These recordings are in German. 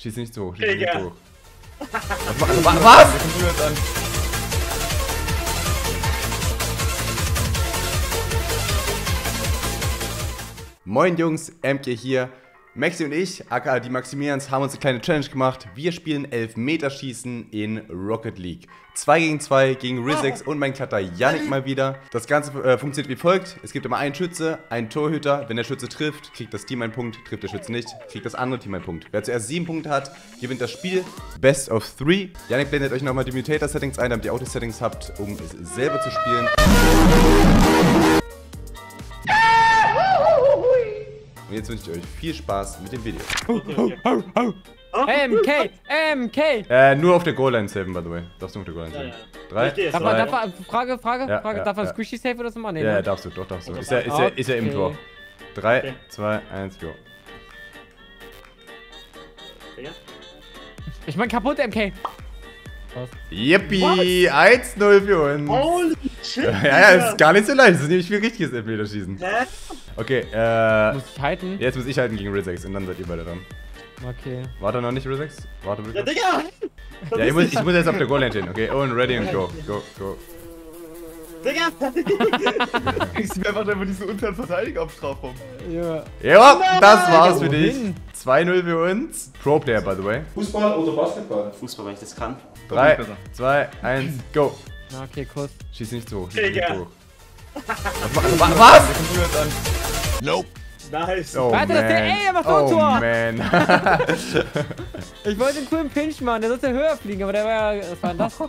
Schieß nicht so hoch, schieß nicht hoch. Was? wa- was? An. Moin Jungs, MK hier. Maxi und ich, aka die Maximilians, haben uns eine kleine Challenge gemacht. Wir spielen Elfmeterschießen in Rocket League. 2 gegen 2 gegen Rizex und mein Cutter Yannick mal wieder. Das Ganze äh, funktioniert wie folgt. Es gibt immer einen Schütze, einen Torhüter. Wenn der Schütze trifft, kriegt das Team einen Punkt. Trifft der Schütze nicht, kriegt das andere Team einen Punkt. Wer zuerst 7 Punkte hat, gewinnt das Spiel. Best of 3. Yannick blendet euch nochmal die Mutator-Settings ein, damit ihr auch die Settings habt, um es selber zu spielen. Und jetzt wünsche ich euch viel Spaß mit dem Video. MK, MK. Äh, nur auf der Goal-Line saven, by the way. Darfst du auf der Goal-Line Ja, saven. ja. Drei, Ich stehe Darf man, zwei, darf man, Frage, Frage, Ja, Frage. ja, darf man ja. Squishy Safe oder so machen? Nee, ja, ja, ne? darfst du, doch, darfst du. Ist ja, ist ja, ist ja im Okay. Tor. Drei, Okay. zwei, eins, go. Ich mein kaputt, MK. Yippie, 1-0 für uns. Holy shit! Ja, ja, ist gar nicht so leicht. Das ist nämlich viel richtiges Elfmeterschießen. Hä? Okay, äh, Muss ich halten? jetzt muss ich halten gegen Rizex und dann seid ihr beide dran. Okay. Warte noch nicht, Rizex? Warte Ja, bitte. Digga! Ja, ich muss, ich muss jetzt auf der Goal-Line stehen. Okay, und ready und go. Go, go. Digga! Ich sehe einfach einfach diesen unteren Verteidiger auf Strafraum. Ja. Ja, das war's für dich. Wohin? 2-0 für uns. Pro-Player, by the way. Fußball oder Basketball? Fußball, wenn ich das kann. 3, besser. 2, 1, go. Na, okay, Kuss. Schieß nicht so hoch. Schieß nicht Digga. so hoch. Was? wa- Was? An. Nice! Oh Warte, das ist der- man. ey, er macht ein oh Tor. man. Ich wollte einen coolen Pinch machen, der sollte höher fliegen, aber der war ja. Was war denn das?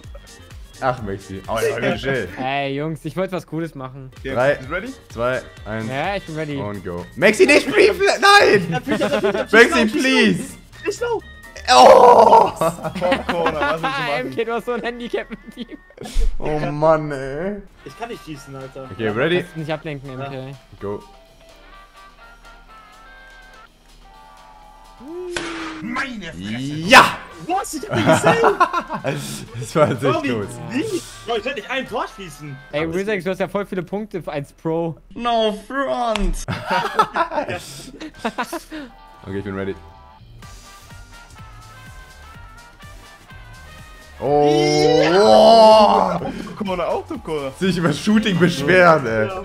Ach, Maxi. Oh, ja, ganz chill. Ey, Jungs, ich wollte was Cooles machen. Okay, Drei. ready? 2, 1 Ja, ich bin ready. und go. Maxi, nicht Free Nein! Maxi, please! Nicht slow! Oh! Popcorn, was willst du? MK, du hast so ein Handicap mit ihm. Oh Mann, ey. Ich kann nicht schießen, Alter. Okay, ready? Dich nicht ablenken, MK. Go. Ja! Was? Ich hab ihn gesehen! Das war echt Bro, wie? los. Wie? Bro, ich werde nicht ein Tor schießen. Ey, Rizex, du hast ja voll viele Punkte als Pro. No front! Okay, ich bin ready. Oh! Corner, auch Top-Corner. Sich über Shooting beschweren, ey. Ja.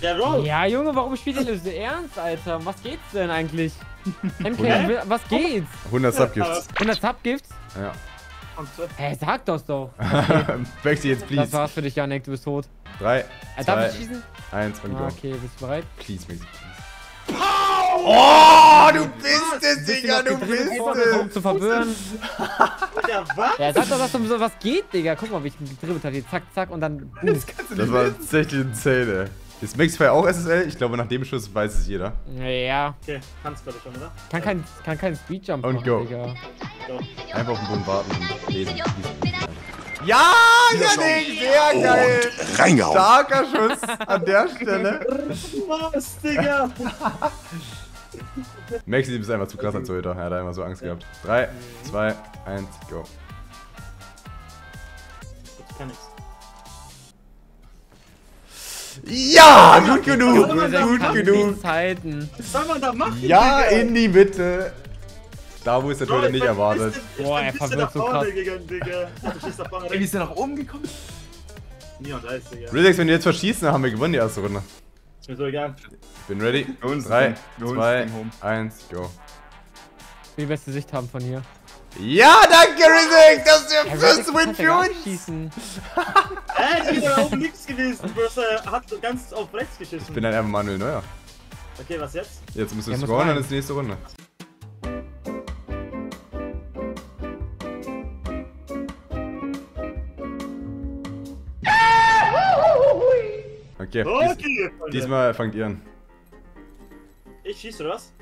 Ja, Bro. Ja, Junge, warum spielt ihr das so ernst, Alter? Was geht's denn eigentlich? MK, was geht's? 100 Subgifts. 100 Subgifts? Ja. Hä, sag das doch. Maxi, jetzt Das please. war's für dich, Janik, du bist tot. 3, Äh, darf 2, ich schießen? 1 und Ah, go. okay, bist du bereit? Please, Maxi, please. Oh, du bist es, Digga, du Um bist zu verwirren. Ja, was? Ja, sag doch, um sowas geht, Digga. Guck mal, wie ich ihn gedribbelt habe. Zack, zack und dann. Es. Das war tatsächlich insane, ey. Ist Maxfire auch SSL? Ich glaube, nach dem Schuss weiß es jeder. Ja, Okay, kannst glaube ich schon, oder? kann kein, kann kein Speedjump Und machen, go. Digga. Go. Einfach auf den Boden warten und lesen. Ja, Janik, sehr geil. Reingehauen. Starker Schuss an der Stelle. Was, Digga? Maxi, du bist einfach zu krass als Torhüter. Er hat einfach so Angst gehabt. 3, 2, 1, go. Ich kann nichts. Ja, gut genug, gut genug. halten. Was soll man da machen? Ja, in die Mitte. Da, wo es der Torhüter ich nicht erwartet. Boah, er verwirrt so krass. gegangen, Digga. Ey, wie ist der nach oben gekommen? Niemand weiß, Digga. Rizex, wenn wir jetzt verschießen, dann haben wir gewonnen die erste Runde. Ist mir so egal. Bin ready. Wir holen das 3, Ding. Wir holen 2, das Ding home. 1, go. Die beste Sicht haben von hier. Ja, danke, Rizex. Das ist der Ja, First Win für uns. Äh, ich bin da oben links gewesen. Bro, er hat ganz auf rechts geschissen. Ich bin dann einfach Manuel Neuer. Okay, was jetzt? Jetzt Er muss scoren, dann ist die nächste Runde. Okay, dies, Okay, Freunde. diesmal fangt ihr an. Ich schieße oder was?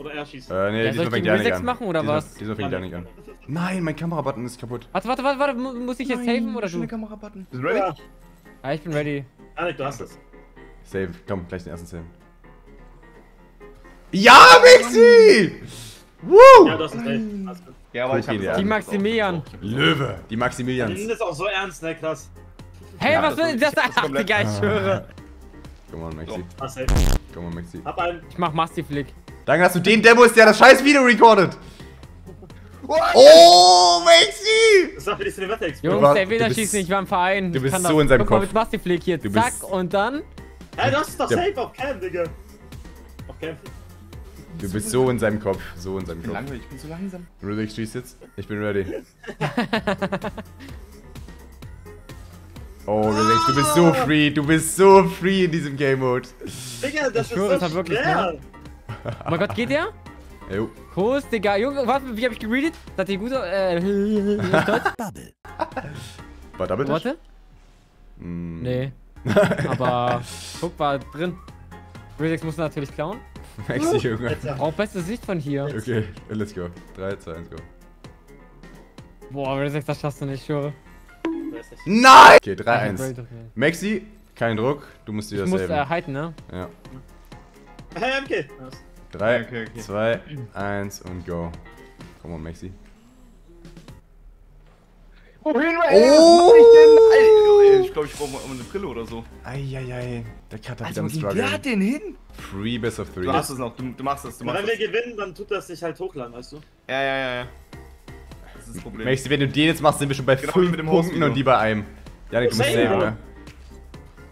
Oder er schießt? Äh, nee, Ja, soll diesmal ich fängt die Janik Resex an. machen oder diesmal, was? Diesmal fängt Janik an. Nein, mein Kamerabutton ist kaputt. Warte, warte, warte, warte. mu- Muss ich jetzt saven oder du? Kamerabutton. Bist du ready? Ja. Ja, ich bin ready. Anik, du hast es. Save, komm, gleich den ersten Save. Ja, Mixi! Woo! Ja, du hast es recht. Alles gut. Ja, aber ich hab Die nicht Maximilian. Löwe, die Die Maximilians. sind jetzt auch so ernst, ne? Krass. Hey, Ja, was will das? das Ach, Digga, ich schwöre. Come on, Maxi. Come on, Maxi. Hab einen. Ich mach Mastiflick. Danke, dass du den Demo ist, der das scheiß Video recordet. Oh, Maxi! Das war für die Cinematic. Jungs, der das bist- schießen, ich war im Verein. du Ich bist kann so das. in seinem Guck mal Kopf. mit Basti-Flick hier. Du Zack, bist- und dann. Hey, das ist doch safe auf Cam, Digga. Auf Cam. Du bist so in seinem Kopf, so in seinem Ich Kopf. langweilig, ich bin so langsam. Rizek schießt jetzt. Ich bin ready. Oh, Rizek, du bist so free, du bist so free in diesem Game Mode. Digga, das Ich ist so das war wirklich, schwer. Oh mein Gott, geht der? Jo. Kuss, Digga. Junge, was, wie hab ich geredet? Seid ihr gut? Äh, Deutsch? War Double Dash? Warte? Mm, Nee. Aber guck, war drin. Rizix muss natürlich klauen. Maxi, Junge. Auch beste Sicht von hier. Okay, let's go. 3, 2, 1, go. Boah, Rizix, das schaffst du nicht, ich nicht. Nein! Okay, 3, Ich 1. Maxi, kein Druck, du musst dir Ich das muss äh, halten, ne? Ja. Hey, MK. 3, Okay, okay. 2, 1 und go. Komm on, Maxi. Wohin, Oh! Was mach ich denn? Alter, ich glaube, ich brauche mal eine Brille oder so. Eieiei, der Cut hat Alter, wieder wo am ging der Struggle. denn hin? Free best of 3. Du machst es noch, du, du machst es, du Und machst wenn wir gewinnen, dann tut das sich halt hochladen, weißt du? Ja, ja, ja, ja. Das ist das Problem. Maxi, wenn du den jetzt machst, sind wir schon bei Genau wie 5 mit dem Punkten Host-Video. und die bei einem. Janik, du musst saven, ne?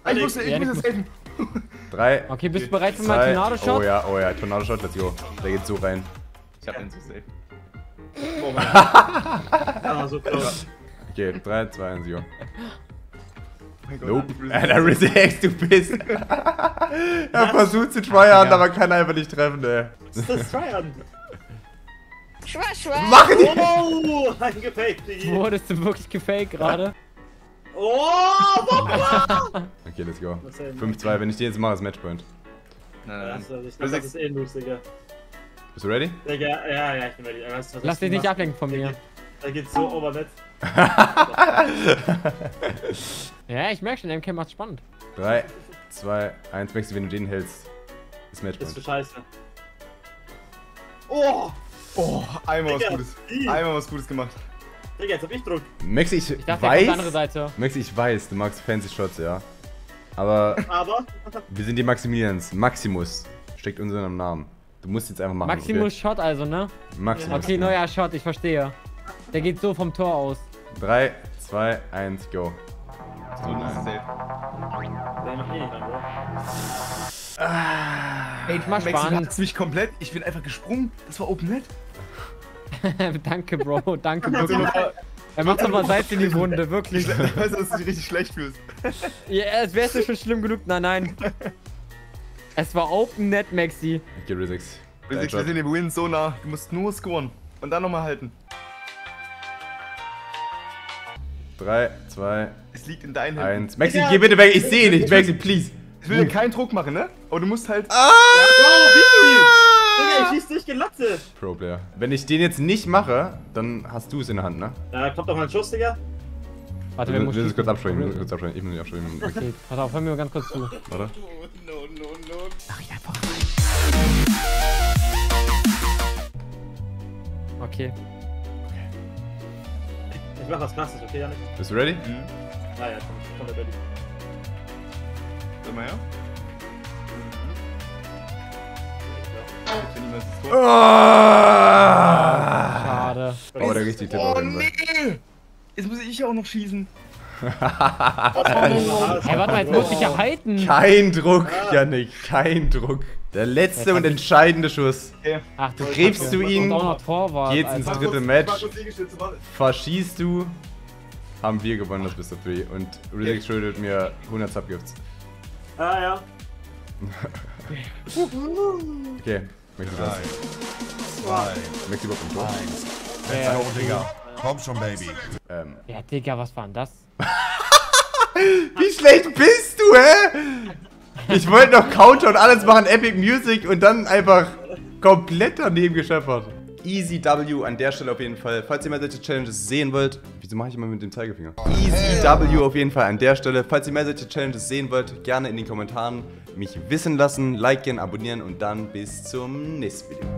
Ah, ich muss, ich muss das helfen. 3, Okay, bist du bereit für meinen 2, Tornado-Shot? oh ja, oh ja, Tornado Shot, let's go. Der geht so rein. Ich hab den so safe. Oh mein Gott. Ah, so close. Okay, 3, 2, 1, go. Nope. Alter, Rezex, du bist. er versucht zu tryharden, aber kann einfach nicht treffen, ey. Was ist das Tryhard? Mach ihn! Oh, ein gefaked, Digi. Wurdest du wirklich gefaked gerade? Oh, Papa! Okay, let's go. Was denn? 5-2, wenn ich den jetzt mache, ist Matchpoint. Nein, nein, das, nein. ich glaub, das ist eh Loose, Digga. Bist du ready? Digga, ja, ja, ich bin ready. Weißt was Lass ich dich nicht ablenken von mir. Da geht's so overnet. Ja, ich merke schon, MK macht spannend. 3, 2, 1, Maxi, wenn du den hältst, ist Bist du Matchpoint. scheiße. Oh! Oh, einmal was Digga, Gutes. wie? Einmal was Gutes gemacht. Digga, jetzt hab ich Druck. Maxi, ich, Ich dachte, die andere weiß. Seite. Maxi, ich weiß, du magst fancy Shots, ja. Aber Aber, wir sind die Maximilians. Maximus steckt unserem Namen. Du musst jetzt einfach machen. Maximus Shot also, ne? Okay? Maximus. Okay, neuer Shot, ich verstehe. Der geht so vom Tor aus. 3, 2, 1, go. So, das ist safe. Bro. Ey, Ich mach Maxi spannend. mich komplett. Ich bin einfach gesprungen. Das war Open Net. danke, Bro, danke wirklich. Er macht doch mal Salz in die Wunde, wirklich. Ich weiß, dass du dich richtig schlecht fühlst. Ja, es wärst du schon schlimm genug. Nein, nein. Es war Open Net, Maxi. Okay, Rizix. Sind, wir sind im Win so nah. Du musst nur scoren. Und dann nochmal halten. 3, 2, Es liegt in deinen Händen. 1. Maxi, geh bitte weg. Ich sehe nicht. Maxi, please. Ich will dir keinen Druck machen, ne? Aber du musst halt. Bro, wie? Digga, ich schieß durch Gelatze. Pro-Player. Wenn ich den jetzt nicht mache, dann hast du es in der Hand, ne? Ja, kommt doch mal ein Schuss, Digga. Warte, Wir wir müssen kurz absprechen. Wir müssen kurz absprechen. Ich muss nicht absprechen. Okay, pass auf, hör mir mal ganz kurz zu. Warte. Okay. Ich mach was krasses, okay, Janik? Bist du ready? Ah ja, komm, komm, der ready. Sag mal, ja? Ja. Das Oh, Tor. Schade. oh der richtig Tipp auf Oh jeden Fall. nee! Jetzt muss ich auch noch schießen. Hey, warte mal, jetzt muss ich ja halten. Kein Druck, Janik. Kein Druck. Der letzte und entscheidende Schuss. Ach, du Kacke. du ihn, geht's ins dritte Match. Verschießt du, haben wir gewonnen das Best of 3. Und Rizix schuldet mir 100 Subgifts. Ah ja. Okay, möchte das. Möchte überhaupt ein Tor? Ja, ja. Digga. Komm schon, Baby. Ähm, ja, Digga, was war denn das? wie schlecht bist du, hä? Ich wollte noch Counter und alles machen, Epic Music und dann einfach komplett daneben gescheppert. Easy W an der Stelle auf jeden Fall. Falls ihr mehr solche Challenges sehen wollt, wieso mache ich immer mit dem Zeigefinger? Easy W auf jeden Fall an der Stelle. Falls ihr mehr solche Challenges sehen wollt, gerne in den Kommentaren mich wissen lassen, liken, abonnieren und dann bis zum nächsten Video.